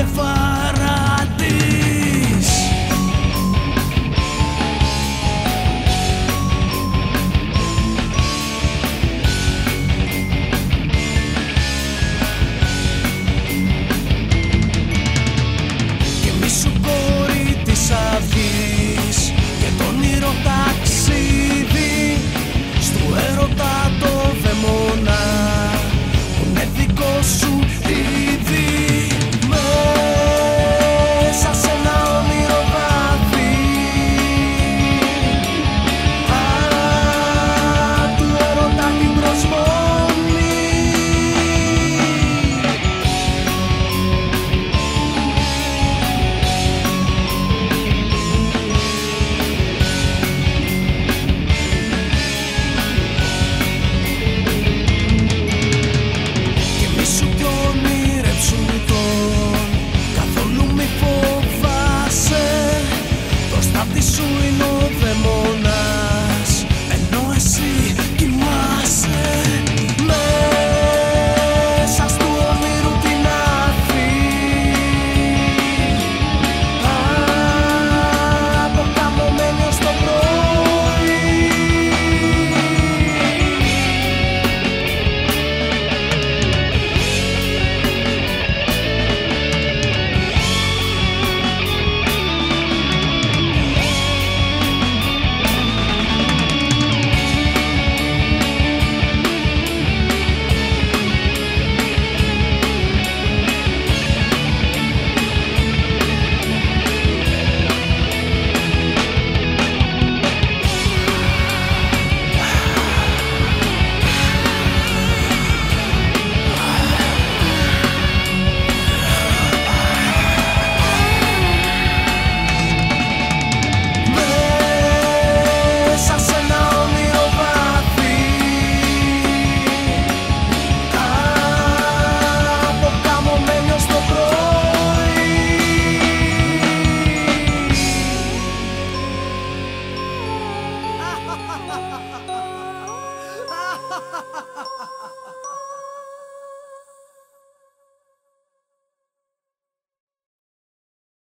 telephone